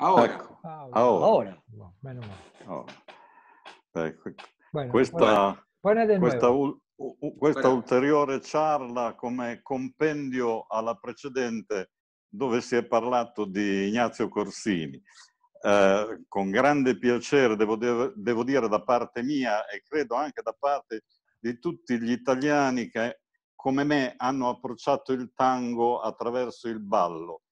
Ahora. Ecco, Ah, ahora. No, menos mal. Oh. Ecco, Bueno, questa, de questa, u- u- questa ulteriore charla come compendio alla precedente dove si è parlato di Ignazio Corsini. Eh, con grande piacere, devo, de- devo dire da parte mia e credo anche da parte di tutti gli italiani che come me hanno approcciato il tango attraverso il ballo,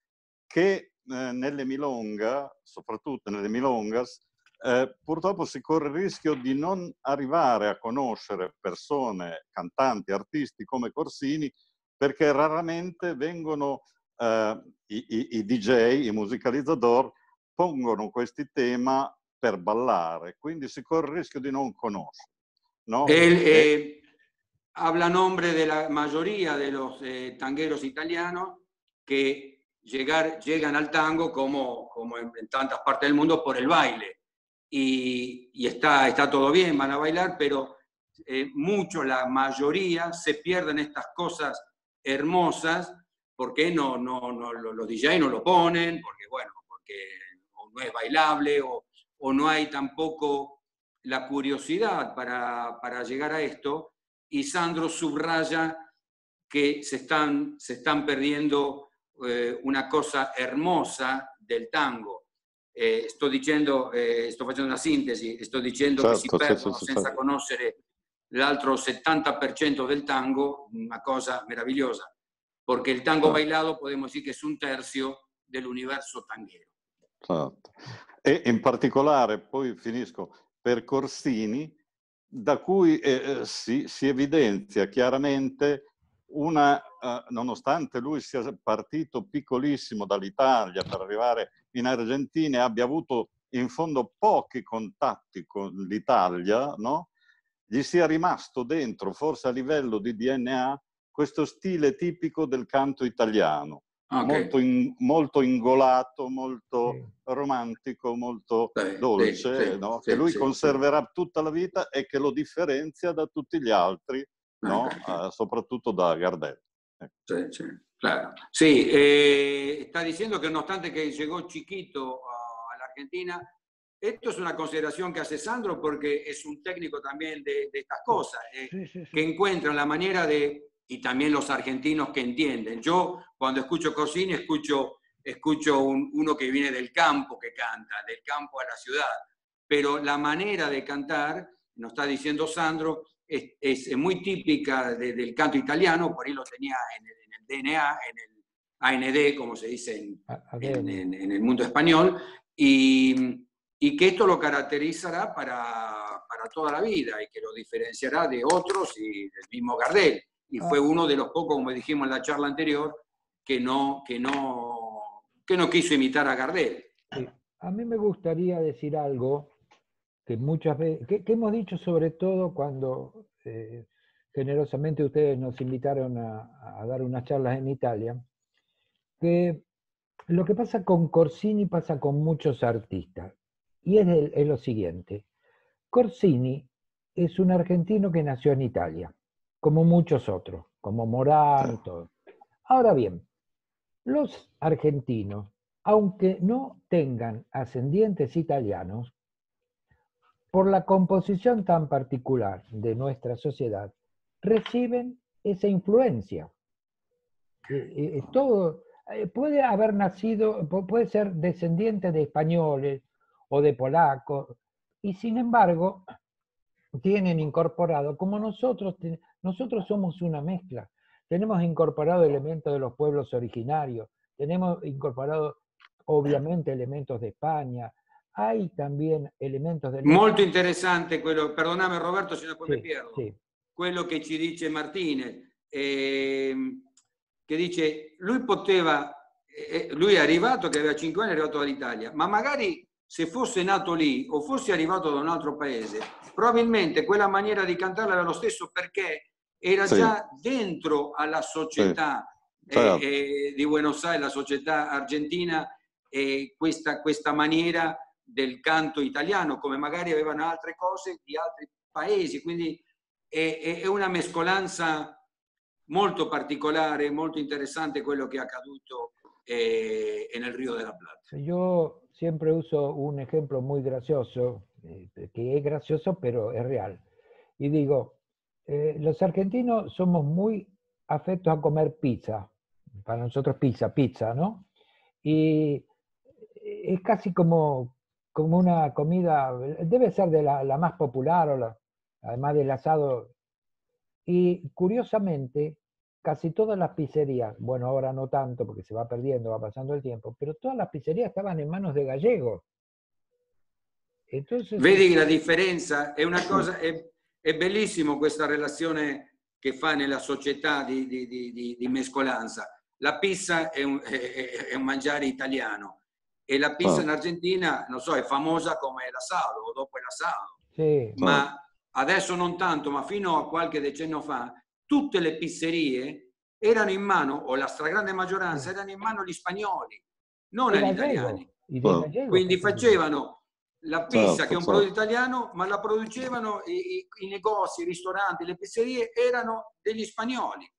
che eh, nelle milonga, soprattutto nelle milongas, eh, purtroppo si corre il rischio di non arrivare a conoscere persone, cantanti, artisti come Corsini, perché raramente vengono eh, i, i- i DJ, i musicalizzatori, pongono questi temi per ballare, quindi si corre il rischio di non conoscere. no? Él eh, habla a nombre de la mayoría de los eh, tangueros italianos que llegan al tango como, como en, tantas partes del mundo por el baile. Y, está, todo bien, van a bailar, pero eh, mucho, la mayoría, se pierden estas cosas hermosas porque no, no, no, lo- los DJ no lo ponen, porque bueno, porque o no es bailable o, no hay tampoco la curiosidad para, llegar a esto. Y Sandro subraya que se están perdiendo eh, una cosa hermosa del tango. Eh, sto dicendo, eh, sto facendo una sintesi, sto dicendo che si Certo, perdono sì, sì, senza certo. conoscere l'altro 70% del tango, una cosa meravigliosa, porque el tango Certo. bailado podemos decir que es un tercio del universo tanguero. Esatto. E in particolare, poi finisco, per Corsini, da cui eh, eh, si, si evidenzia chiaramente una, eh, nonostante lui sia partito piccolissimo dall'Italia per arrivare in Argentina e abbia avuto in fondo pochi contatti con l'Italia, no? gli sia rimasto dentro, forse a livello di DNA, questo stile tipico del canto italiano, Ah, ok. molto, in- molto ingolato, molto Sì. romantico, molto Sì, dolce, sì, no? sì, che lui sì, conserverà tutta la vita e che lo differenzia da tutti gli altri, no? Ok. Eh, soprattutto da Gardel. Sí, sí, claro. Sí, eh, está diciendo que no obstante que llegó chiquito a, a la Argentina, esto es una consideración que hace Sandro porque es un técnico también de, de estas cosas, eh, Sí, sí, sí. que encuentran la manera de, y también los argentinos que entienden. Yo cuando escucho Corsini escucho, escucho un- uno que viene del campo que canta, del campo a la ciudad, pero la manera de cantar, nos está diciendo Sandro, es, es muy típica de- del canto italiano, por ahí lo tenía en el, en el DNA, en el AND, como se dice en, en- en el mundo español, y, y que esto lo caracterizará para, para toda la vida y que lo diferenciará de otros y del mismo Gardel. Y fue Ah. uno de los pocos, como dijimos en la charla anterior, que no, que no, que no quiso imitar a Gardel. Sí. A mí me gustaría decir algo que muchas veces, que, que hemos dicho sobre todo cuando eh, generosamente ustedes nos invitaron a, a dar unas charlas en Italia, que lo que pasa con Corsini pasa con muchos artistas. Y es, el- es lo siguiente. Corsini es un argentino que nació en Italia, como muchos otros, como Morán y todo. Ahora bien, los argentinos, aunque no tengan ascendientes italianos, por la composición tan particular de nuestra sociedad, reciben esa influencia. Eh, eh, todo eh, puede haber nacido, pu- puede ser descendiente de españoles o de polacos, y sin embargo tienen incorporado, como nosotros, nosotros somos una mezcla, tenemos incorporado elementos de los pueblos originarios, tenemos incorporado obviamente elementos de España, hay también elementos del... Molto interessante quello, perdoname Roberto se ne poi mi Sì, perdo, sì. quello che ci dice Martinez, ehm, che dice lui poteva, eh, lui è arrivato che aveva 5 anni, è arrivato dall'Italia, ma magari se fosse nato lì o fosse arrivato da un altro paese, probabilmente quella maniera di cantare era lo stesso perché era Sì. già dentro alla società eh, certo. eh, di Buenos Aires, la società argentina, eh, questa, questa maniera del canto italiano, come magari avevano altre cose di altri paesi, quindi è, è- una mescolanza molto particolare, molto interessante quello che è accaduto eh, en el Río de la Plata. Yo siempre uso un ejemplo muy gracioso, eh, que es gracioso pero es real. Y digo, eh, los argentinos somos muy afectos a comer pizza. Para nosotros pizza, pizza, ¿no? Y es casi como, como una comida, debe ser de la, la más popular, o la, además del asado. Y curiosamente, casi todas las pizzerías, bueno, ahora no tanto porque se va perdiendo, va pasando el tiempo, pero todas las pizzerías estaban en manos de gallegos. Entonces, Vedi la differenza? È una cosa, è, è bellissimo questa relazione che fa nella società di, di, di, di mescolanza. La pizza è un, è, è un, mangiare italiano e la pizza oh. in Argentina, non so, è famosa come l'asado o dopo l'asado. Sì. Ma adesso non tanto, ma fino a qualche decennio fa, tutte le pizzerie erano in mano, o la stragrande maggioranza, erano in mano gli spagnoli, non agli italiani. Quindi facevano la pizza certo, che è un prodotto italiano, ma la producevano i, i, i, negozi, i ristoranti, le pizzerie erano degli spagnoli.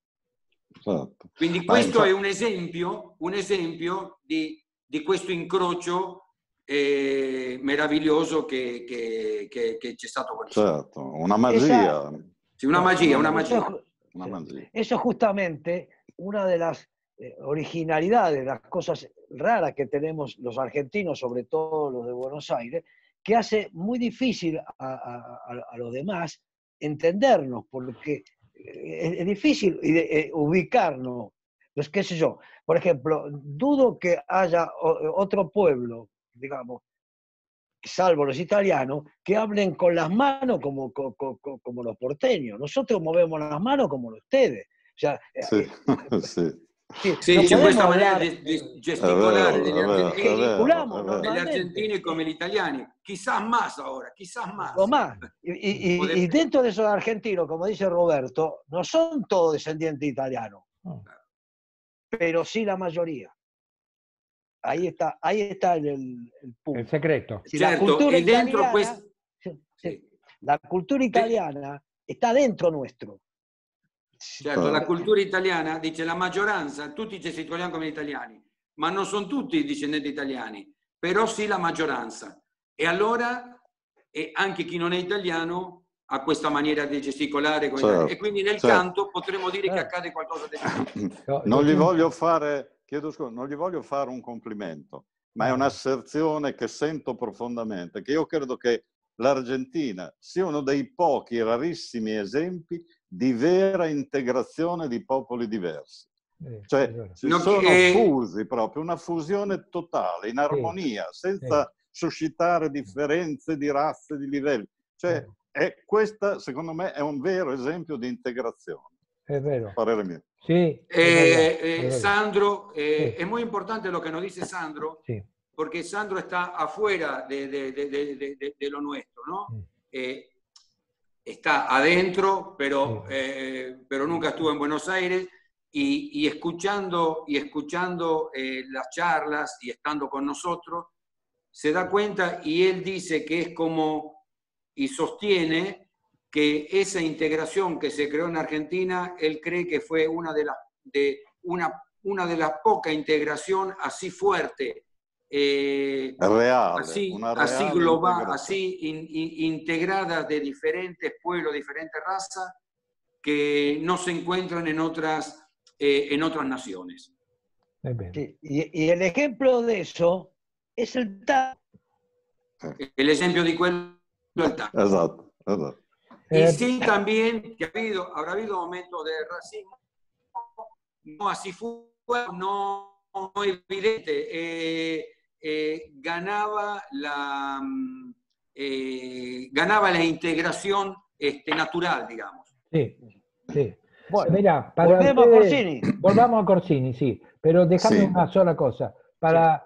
Certo. Quindi questo è un esempio, un esempio di, di questo incrocio eh, meraviglioso che, che, che, che, c'è stato Certo, una magia. Sì, una magia, una magia. Eso justamente, una de las eh, originalidades, las cosas raras que tenemos los argentinos, sobre todo los de Buenos Aires, que hace muy difícil a, los demás entendernos, porque eh, es, difícil eh, ubicarnos. Pues qué sé yo, por ejemplo, dudo que haya otro pueblo, digamos, salvo los italianos, que hablen con las manos como, como, los porteños. Nosotros movemos las manos como ustedes. O sea, sí, sí. Sí, sí c'è questa maniera di, di gesticolare degli argentini, degli argentini come gli italiani. Quizás más ahora, quizás más. O más. Y, y, y, dentro de esos argentinos, como dice Roberto, no son todos descendientes italianos, pero sí la mayoría. Ahí está, ahí está el, el punto. El secreto. Si la, cultura italiana, pues... la cultura italiana está dentro nuestro. Certo, la cultura italiana dice la maggioranza, tutti ci si italiani come italiani, ma non sono tutti discendenti italiani, però sì la maggioranza. E allora e anche chi non è italiano ha questa maniera di gesticolare certo, e quindi nel certo. canto potremmo dire che accade qualcosa di no, Non gli voglio fare chiedo scusa, non gli voglio fare un complimento, ma è un'asserzione che sento profondamente, che io credo che l'Argentina sia uno dei pochi rarissimi esempi di vera integrazione di popoli diversi. Eh, cioè, si no, sono che... fusi proprio, una fusione totale, in armonia, sì. senza sì. suscitare differenze di razze, di livelli. Cioè, è, questa, secondo me, è un vero esempio di integrazione. È vero. Parere mio. Sí. Eh, eh, Sandro, eh, sí. es muy importante lo que nos dice Sandro, sí. porque Sandro está afuera de, de, de, de lo nuestro, ¿no? Eh, está adentro, pero, eh, pero nunca estuvo en Buenos Aires. Y, y escuchando, y escuchando eh, las charlas y estando con nosotros, se da cuenta y él dice que es como, y sostiene que esa integración que se creó en Argentina, él cree que fue una de las de una, una de las poca integración así fuerte, eh, real, así, así global, así in, in, integrada de diferentes pueblos, diferentes razas, que no se encuentran en otras, eh, en otras naciones. Sí, y, y, el ejemplo de eso es el TAP. El ejemplo de cuál el TAP. Exacto, exacto. Y eh, sí también que ha habido, habrá habido momentos de racismo, no así fue, no, no evidente. Eh, eh, ganaba, la, mm, ganaba la integración este, natural, digamos. Sí, sí. Bueno, Mira, volvemos a Corsini. Volvamos a Corsini, sí. Pero dejame una sola cosa. Para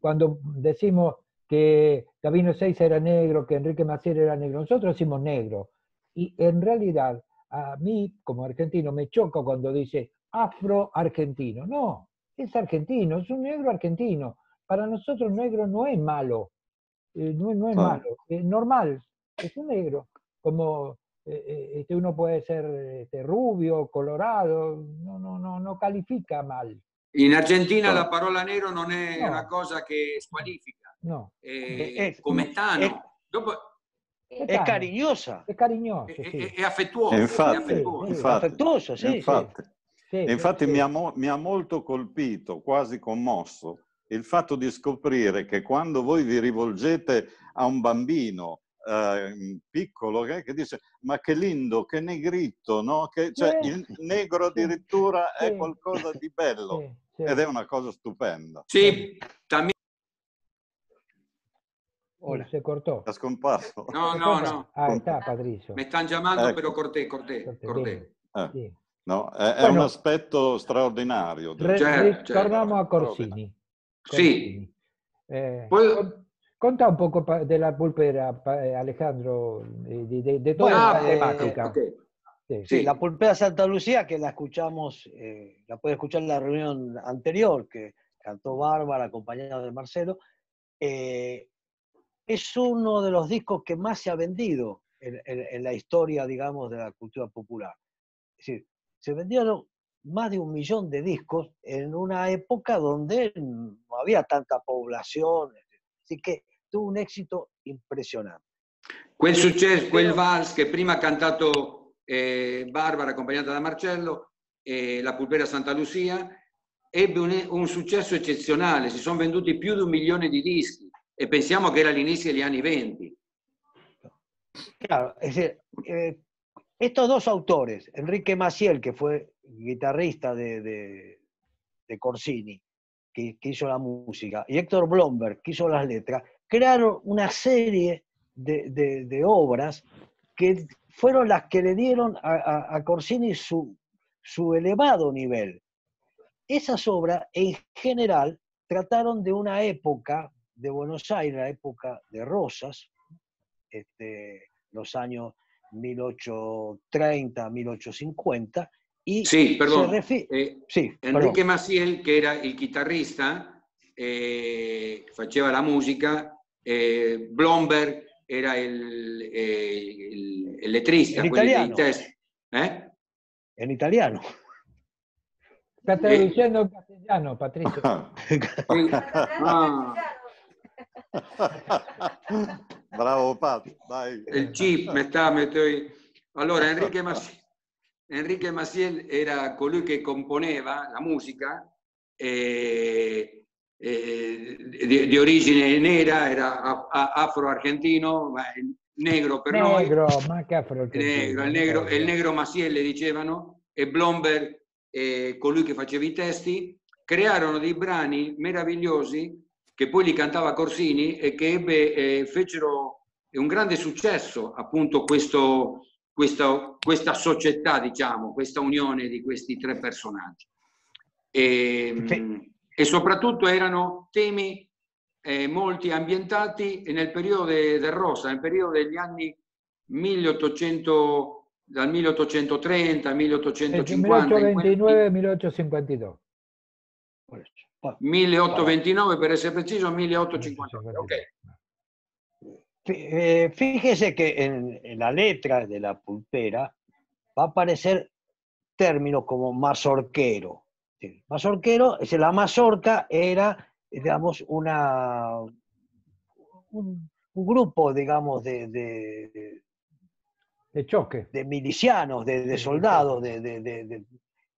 cuando decimos que Gabino Seiza era negro, que Enrique Maciel era negro. Nosotros decimos negro. Y en realidad, a mí, como argentino, me choca cuando dice afro-argentino. No, es argentino, es un negro argentino. Para nosotros negro no es malo, eh, no, no, es malo, es normal, es un negro. Como eh, eh, este uno puede ser este, rubio, colorado, no, no, no, no califica mal. In Argentina la parola nero non è no. una cosa che squalifica. No. Eh, è, come Tano. È, Dopo, è, è carignosa. È carignosa, sì. è, è, affettuosa. Infatti, è affettuosa. infatti, affettuosa, sì. Infatti, sì. infatti mi, ha mi ha molto colpito, quasi commosso, il fatto di scoprire che quando voi vi rivolgete a un bambino eh, piccolo che, che, dice ma che lindo, che negrito, no? Che, cioè, il negro addirittura è qualcosa di bello ed è una cosa stupenda. Sì, también Hola. Se cortó. È scomparso. No, no, no. Ah, está, Patricio. Mi stanno chiamando, ecco. però corté, corté, corté. Eh. Sì. No, è, è bueno, un aspetto straordinario. Re, certo, ritorniamo certo. a Corsini. Corsini. Sì. Eh, Poi, Conta un poco della pulpera, eh, Alejandro, de, de, de toda bueno, la temática. Eh, okay. sí. Sí, la pulpera Santa Lucía, que la escuchamos, eh, la puede escuchar en la reunión anterior, que cantó Bárbara, acompañada de Marcelo, eh, es uno de los discos que más se ha vendido en, en, en, la historia, digamos, de la cultura popular. Es decir, se vendieron más de un millón de discos en una época donde no había tanta población, así que tuvo un éxito impressionante. Quel successo, quel vals che prima ha cantato eh, Barbara accompagnata da Marcello, eh, la Pulpera Santa Lucia, ebbe un, un, successo eccezionale, si sono venduti più di un milione di dischi e pensiamo che era all'inizio degli anni 20. Claro, es decir, eh, estos dos autores, Enrique Maciel, que fue guitarrista de, de, de Corsini, que, que, hizo la música, y Héctor Blomberg, que hizo las letras, crearon una serie de, de, de obras que fueron las que le dieron a, a, a Corsini su, su, elevado nivel. Esas obras, en general, trataron de una época de Buenos Aires, la época de Rosas, este, los años 1830, 1850, y sí, perdón. Eh, sí, Enrique perdón. Maciel, que era el guitarrista, eh, faceva la música, eh, Blomberg era el, eh, el, el letrista. En italiano. ¿Eh? En italiano. Está traduciendo en castellano, Patricio. ah. Bravo Pat, dai. Il chip mi sta, mi estoy... Allora, Enrique Maciel, Enrique Maciel era colui che componeva la musica e eh, di, di, origine nera, era afro-argentino, ma negro per negro, noi. Ma che negro, il negro, il negro Maciel le dicevano, e Blomberg, eh, colui che faceva i testi, crearono dei brani meravigliosi che poi li cantava Corsini e che ebbe, eh, fecero un grande successo appunto questo, questa, questa società, diciamo, questa unione di questi tre personaggi. E, sì e soprattutto erano temi eh, molti ambientati nel periodo de, del Rosa, nel periodo degli anni 1800, dal 1830 al 1850. 1829-1852. 1829 per essere preciso, 1859. Okay. Eh, fíjese que en, en, la letra de la pulpera va a aparecer términos como mazorquero, Sí. Mazorquero, es la mazorca era, digamos, una, un, un grupo, digamos, de, de, de, choque. De milicianos, de, de soldados, de,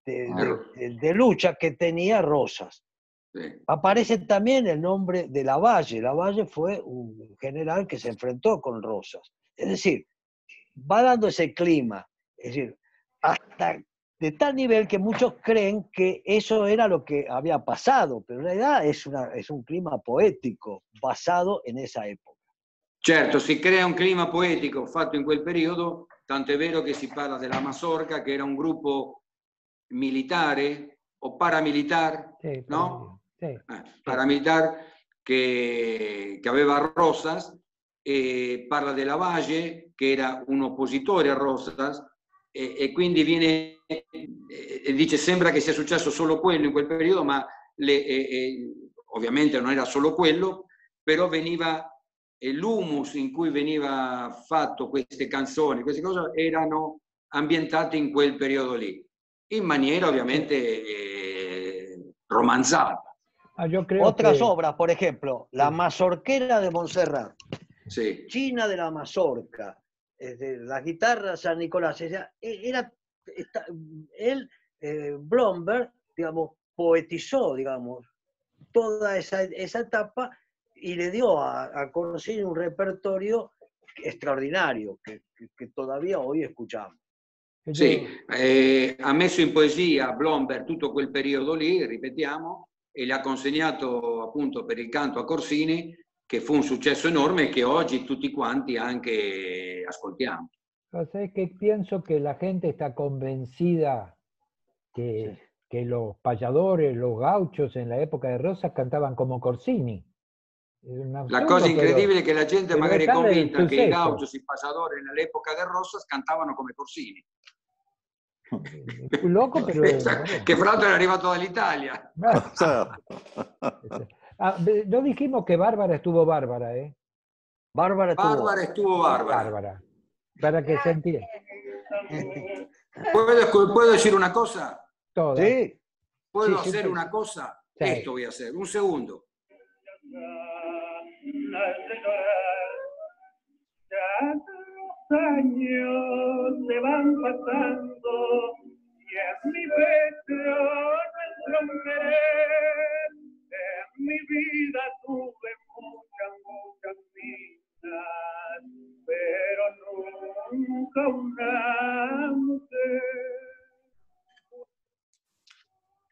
de, lucha que tenía Rosas. Sí. Aparece también el nombre de Lavalle. Lavalle fue un general que se enfrentó con Rosas. Es decir, va dando ese clima. Es decir, hasta de tal nivel que muchos creen que eso era lo que había pasado, pero en realidad es, una, es un clima poetico basado en esa época. Certo, si crea un clima poetico fatto in quel periodo, tanto è vero che si parla della Mazorca, che era un gruppo militare o paramilitar, sì, no? Sì. Eh, paramilitar che, che, aveva Rosas, e parla della Valle, che era un oppositore a Rosas, e, e quindi viene, e dice sembra che sia successo solo quello in quel periodo, ma le, e, ovviamente non era solo quello, però veniva l'humus in cui veniva fatto queste canzoni, queste cose erano ambientate in quel periodo lì, in maniera ovviamente eh, romanzata. Ah, yo creo Otras que- obras, por ejemplo, La Mazorquera de Montserrat, Sí. China de la Mazorca, las guitarras San Nicolás. o sea, e- era, esta- él, eh, Blomberg, digamos, poetizó, digamos, toda esa, esa etapa y le dio a, a conocer un repertorio extraordinario che, che- che todavía que yo- Sì, eh, ha messo in poesia Blomberg tutto quel periodo lì, ripetiamo, e le ha consegnato appunto per il canto a Corsini, che fu un successo enorme e che oggi tutti quanti anche ascoltiamo. O sea, es que pienso que la gente está convencida que, que los payadores, los gauchos en la época de Rosas cantaban como Corsini. La cosa pero- incredibile è che la gente magari è convinta che i gauchos, i pasadores nell'epoca del Rosas cantavano come Corsini, loco, pero... che fra l'altro era arrivato dall'Italia. Certo. Ah, no dijimos que Bárbara estuvo bárbara, ¿eh? Bárbara estuvo- Barbara estuvo. Bárbara. Para que se entienda. ¿Puedo, puedo decir una cosa? Todas. Sí, ¿Puedo Sí, hacer sí. una cosa? Sí. Esto voy a hacer, un segundo. Ya los años se van pasando y en mi pecho nuestro querer. Mi vida tuve muchas, muchas vidas, pero nunca una.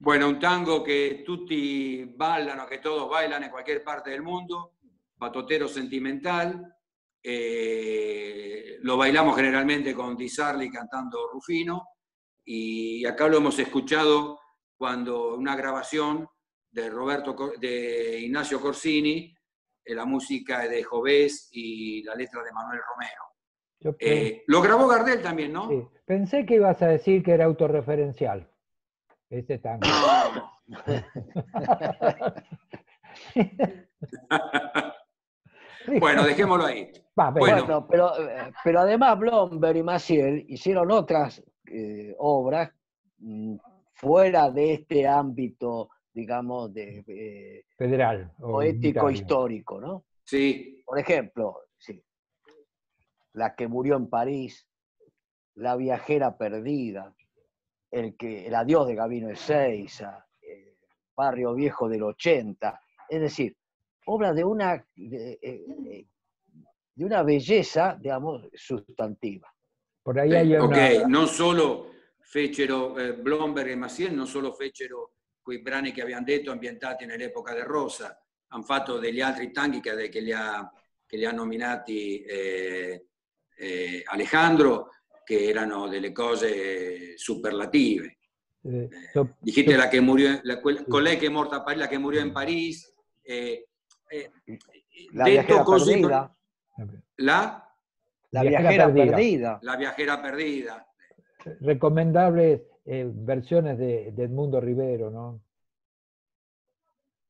Bueno, un tango que tutti ballano, que todos bailan en cualquier parte del mundo, patotero sentimental. eh, lo bailamos generalmente con Di Sarli cantando Rufino y acá lo hemos escuchado cuando una grabación de Roberto de Ignacio Corsini, eh, la música de Jovés y la letra de Manuel Romero. Yo Eh, lo grabó Gardel también, ¿no? sí. Pensé que ibas a decir que era autorreferencial. Este tango. Bueno, dejémoslo ahí. Va, pero- Bueno. Bueno, pero, pero además Blomberg y Maciel hicieron otras eh, obras mm, fuera de este ámbito, digamos, de, eh, federal. o poético histórico, ¿no? Sí, Por ejemplo, sí, la que murió en París, la viajera perdida, el, que, el adiós de Gabino Ezeiza, eh, Barrio Viejo del 80, es decir, obras de una, de, eh, de una belleza, digamos, sustantiva. Por ahí hay una... ok, non solo fecero eh, Blomberg e Maciel, non solo fecero quei brani che abbiamo detto ambientati nell'epoca del Rosa, hanno fatto degli altri tanghi che, che li, ha, che li ha nominati eh, eh, Alejandro, che erano delle cose superlative. eh, so- Dijiste so- la che murió, la, quel- colei che è morta a Parigi, la che murió in eh, eh, La detto viajera così, perdida, la, la Viajera viajera perdida. perdida. la viajera perdida. recomendables eh, versiones de, de Edmundo Rivero, ¿no?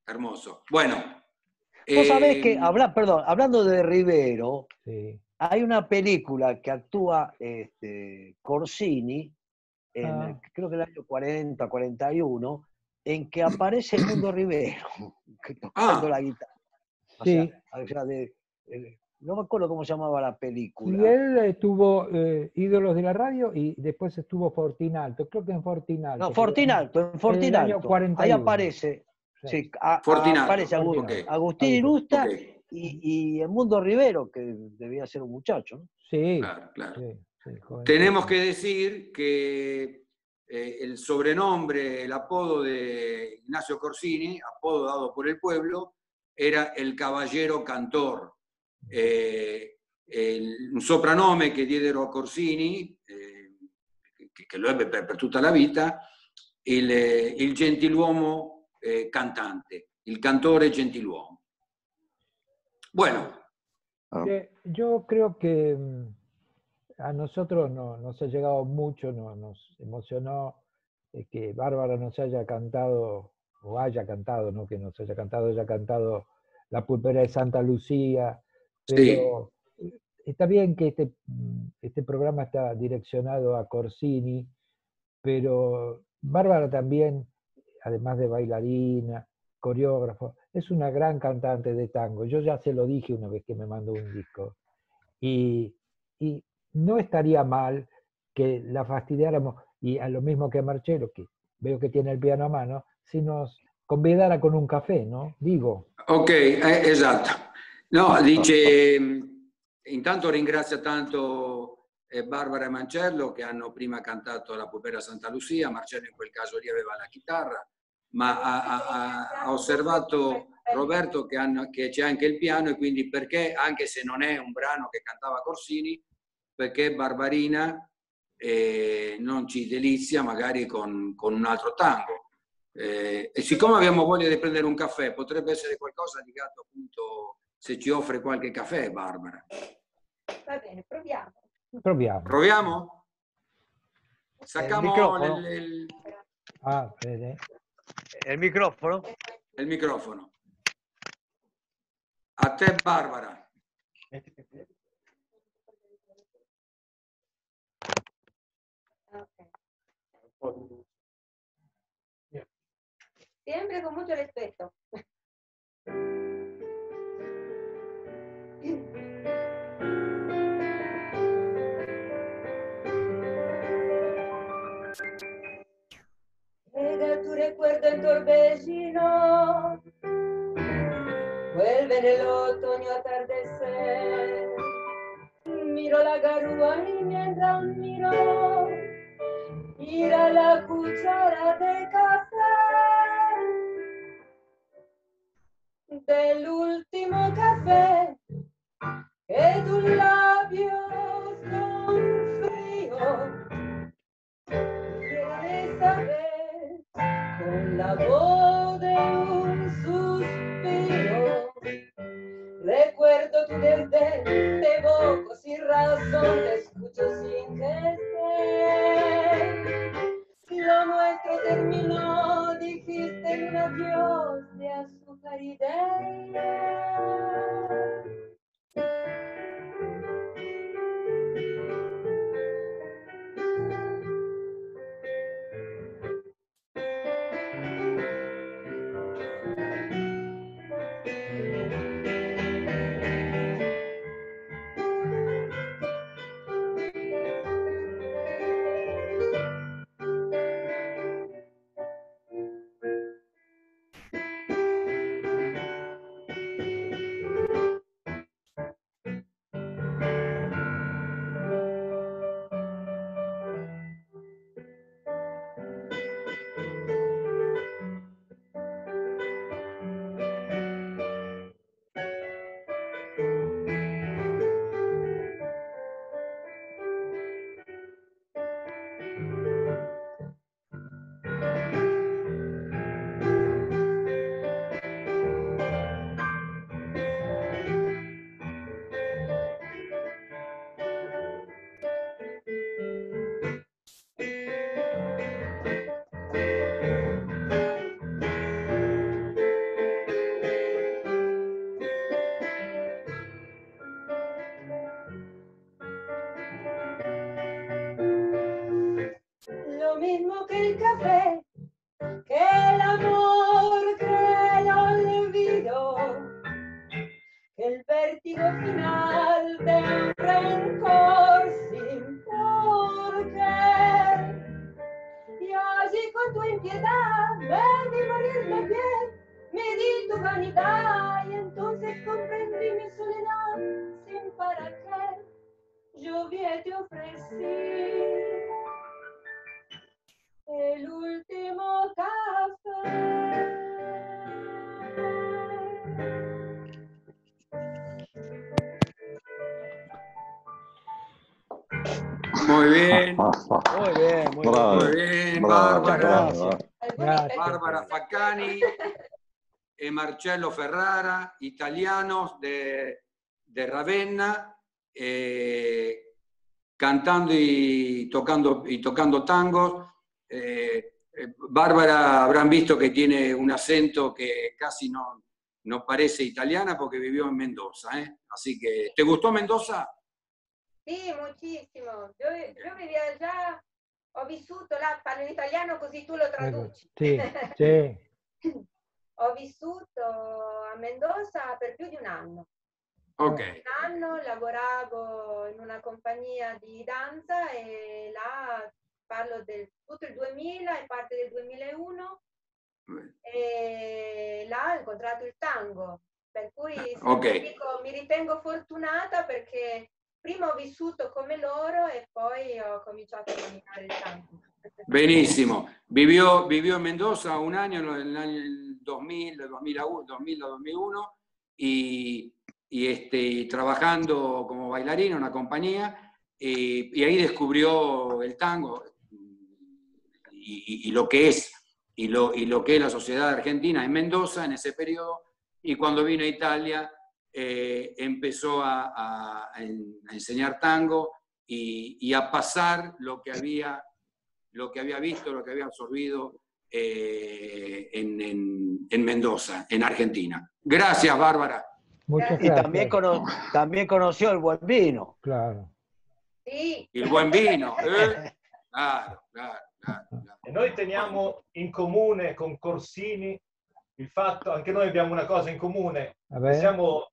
Hermoso. Bueno. Vos sabés que, habla, perdón, hablando de Rivero, Sí. hay una película que actúa este, Corsini, en, Ah. creo que el año 40, 41, en que aparece el Mundo Rivero tocando Ah. la guitarra. O Sí. sea, o sea, de- no me acuerdo cómo se llamaba la Y película. él estuvo eh, Ídolos de la Radio y después estuvo Fortinalto. Creo que en Fortinalto. No, pero- Fortinalto, en Fortinalto. Ahí 41. aparece, Sí. sí, a- aparece Agustín, ok. Agustín Irusta ok, y, y el Mundo Rivero, que debía ser un muchacho. ¿no? Sí, claro, claro. sí, sí, joven. Tenemos que decir que eh, el sobrenombre, el apodo de Ignacio Corsini, apodo dado por el pueblo, era el caballero cantor. Eh, el- un soprannome che diedero a Corsini, eh, che, che lo ebbe per, per tutta la vita, il, eh, il gentiluomo eh, cantante, il cantore gentiluomo. Bueno, Ah, Eh, Yo creo que mm, a nosotros no, nos ha llegado mucho, no- nos emocionó eh, que Bárbara nos haya cantado, o haya cantado, no que nos haya cantado, haya cantado La pulpera de Santa Lucía. Pero eh, está bien que este, mm, este programa está direccionado a Corsini, pero Bárbara también además de bailarina, coreógrafo, es una gran cantante de tango. Yo ya se lo dije una vez que me mandó un disco. Y, y no estaría mal que la fastidiáramos, y a lo mismo que a Marcelo, que veo que tiene el piano a mano, si nos convidara con un café, no? Digo. Ok, eh, esatto. No, dice, intanto ringrazia tanto eh, Barbara e Mancello che hanno prima cantato la Pupera Santa Lucia, Marcello in quel caso lì aveva la chitarra, ma ha, ha- ha osservato Roberto che, hanno- che c'è anche il piano e quindi perché, anche se non è un brano che cantava Corsini, perché Barbarina eh, non ci delizia magari con, con un altro tango. Eh, e siccome abbiamo voglia di prendere un caffè, potrebbe essere qualcosa legato appunto se ci offre qualche caffè, Barbara. Va bene, proviamo. Proviamo. Proviamo? Saccamo microfono. il, il- Ah, vede. El micrófono. il microfono. A te, Barbara. Ok. Siempre con mucho respeto. Llega tu recuerdo en torbellino, vuelve en el otoño atardecer. Miro la garúa y mientras miro, mira la cuchara de café del último café Muy bien, Muy bien, muy Bravo. muy bien, Bravo, Barbara. bravo. Barbara Faccani e Marcello Ferrara, italianos de, de Ravenna, eh, cantando y tocando, y tocando tangos. Eh, eh, Bárbara habrán visto que tiene un acento que casi no, no parece italiana porque vivió en Mendoza. ¿eh? Así que, ¿te gustó Mendoza? Muchísimo. Yo, yo vivía allá ho vissuto là, parlo in italiano così tu lo Ecco, traduci. Sì, sì. Ho vissuto a Mendoza per più di un anno. Ok. Un anno lavoravo in una compagnia di danza e là parlo del tutto il 2000 e parte del 2001 e là ho incontrato il tango. Per cui Ok. dico, mi ritengo fortunata perché prima ho vissuto come loro e poi ho cominciato a dominare il tango. Benissimo. Vivió, vivió en Mendoza un año, en el año 2000, 2001, 2000, 2001 y, este, y trabajando como bailarina en una compañía y, ahí descubrió el tango y, lo que es y lo que es la sociedad argentina en Mendoza en ese periodo y cuando vino a Italia eh, empezó a, a- a en- a enseñar tango y, y a pasar lo que había lo que había visto, lo que había absorbido eh, en, en- en Mendoza, en Argentina. Gracias, Bárbara. Muchas Y también, cono- también conoció el buen vino. Claro. Y el buen vino. ¿eh? Claro, claro, claro, claro. E noi teniamo in comune con Corsini il fatto, anche noi abbiamo una cosa in comune, siamo,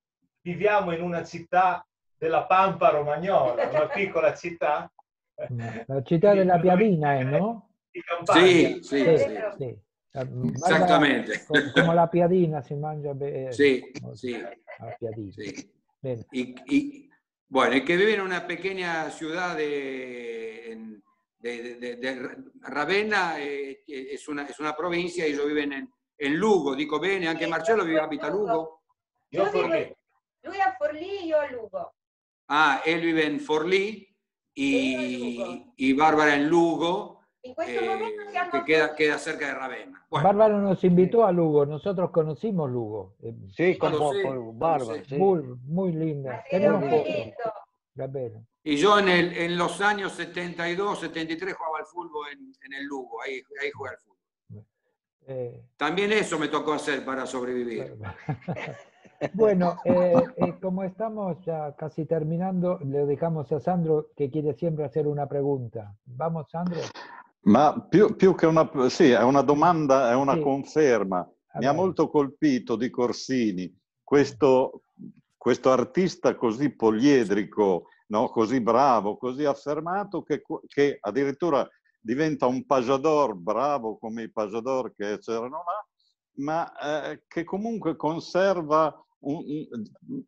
viviamo in una città della Pampa Romagnola, una piccola città La città della Piadina, ¿eh, ¿no? di campagna. Sí, sí, Sí, sí. sí. La- Exactamente. Bárbara, co- Como la Piadina si mangia be- Sí, como sí, La Piadina. sí. Bene. Y, y, bueno, que vive en una pequeña ciudad de, en- de, de- de Ravenna, eh, es, una, es una provincia, ellos viven en, en Lugo, dico bene, anche Marcello vive abita a Lugo. Io Io vivo-. Lui a Forlì, io a Lugo. Ah, él vive en Forlì y, Lugo. y Bárbara en Lugo, In questo eh, momento siamo que queda, queda cerca de Ravenna. Bueno, Bárbara nos invitó a Lugo, nosotros conocimos Lugo. Eh, Sí, Yo como yo bárbaro. sé. sí. Muy, muy linda. Tenemos muy lindo. Y yo en, el, en los años 72, 73 jugaba al fútbol en, en el Lugo, ahí, ahí jugué al fútbol. Eh, También eso me tocó hacer para sobrevivir. Bueno, eh, eh, como estamos ya casi terminando, le dejamos a Sandro che quiere sempre hacer una pregunta. Vamos, Sandro. Ma più, più che una, sì, è una domanda, è una Sì. conferma. Mi ha molto colpito di Corsini questo, questo artista così poliedrico, no? così bravo, così affermato, che, che addirittura diventa un pajador bravo come i pajador che c'erano là, ma eh, che comunque conserva un,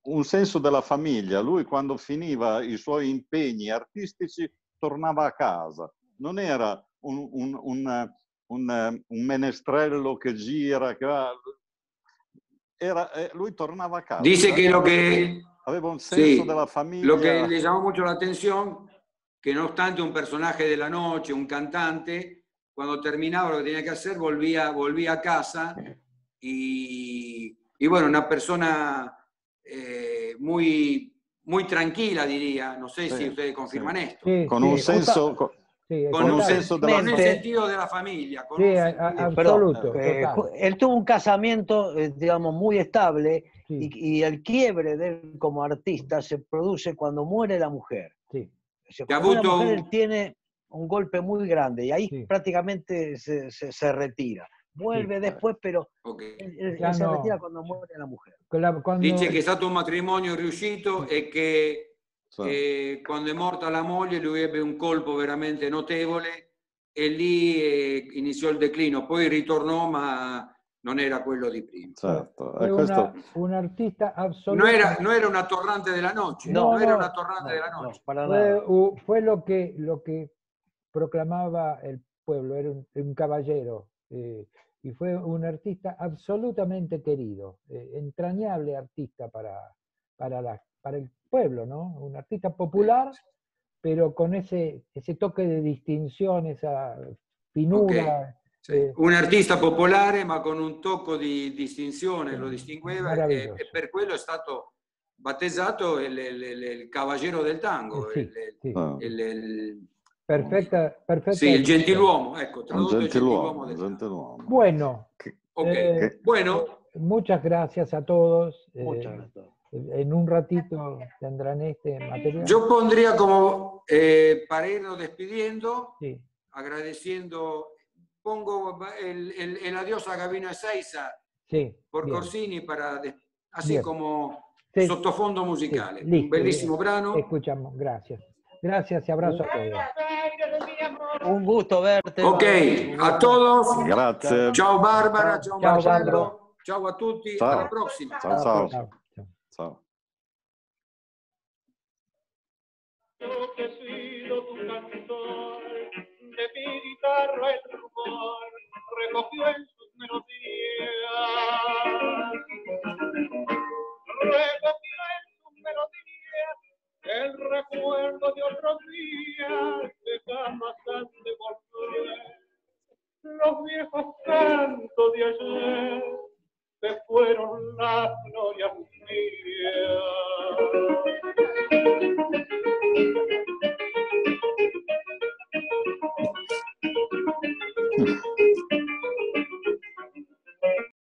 un- senso della famiglia. Lui quando finiva i suoi impegni artistici tornava a casa. Non era un, un- un- un- un menestrello che gira, che va... Era, eh, lui tornava a casa. Dice que lo que, Aveva un senso Sí, della famiglia. lo que le llamó mucho la atención, que no obstante un personaje de la noche, un cantante, cuando terminaba lo que tenía que hacer, volvía, volvía a casa y, y bueno, una persona eh, muy, muy tranquila, diría. No sé Sí, si ustedes confirman esto. Sí, con sí, un justa- senso... co- sí, Con un, senso de con un Mente. sentido de la familia. con Sí, un a- sentido- a- Pero, absoluto. eh, él tuvo un casamiento, eh, digamos, muy estable Sí, y, y el quiebre de él como artista se produce cuando muere la mujer. sí. Cuando la mujer, un- él tiene un golpe muy grande y ahí Sí. prácticamente se, se- se retira. Vuelve después, pero Ok. él, él- él se no. retira cuando muere la mujer. Quando- Dice che è stato un matrimonio riuscito e che sì. eh, quando è morta la moglie lui ebbe un colpo veramente notevole e lì eh, iniziò il declino, poi ritornò ma non era quello di prima. Certo, e questo... un artista No absoluto. era, no era una torrante della noche, No, no, era no, una torrante No, della no, noche. Fue, fue lo, que, lo que proclamaba el pueblo, era un, un caballero eh, y fue un artista absolutamente querido, eh, entrañable artista para, para, la- para el pueblo, ¿no? Un artista popular, pero con ese, ese toque de distinción, esa finura. Sì. eh, Un artista popolare ma con un tocco di distinzione, lo distingueva e, Meraviglioso. e per quello è stato battezzato il, il- il- il del tango, eh, sì, il- sì. Il- Perfecta, perfecta sì, il gentiluomo, ecco, un il gentiluomo, gentiluomo. Bueno, Ok, eh, bueno, muchas gracias a todos. eh, Muchas gracias. En un ratito tendrán este material. yo pondría como, eh, para irnos despidiendo, Sí. agradeciendo, pongo el, el- el adiós a Gabino Ezeiza Sí. por bien. Corsini para, de- así Bien. como Sí, sottofondo sí, musicale. Un bellissimo brano. Escuchamos, gracias. Gracias y abrazo a todos. Un gusto verte. Ok, a todos. Grazie. Ciao Barbara, ciao Ciao, Marcello, Sandro. ciao a tutti, Ciao. alla prossima. Ciao, ciao. Ciao. Yo que he sido tu cantor, de mi guitarra el rumor recogió en sus melodías. Recogió el recuerdo de otros días que jamás han de volver. Los viejos cantos de ayer que fueron las glorias mías.